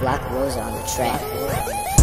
Flock Rosa on the track.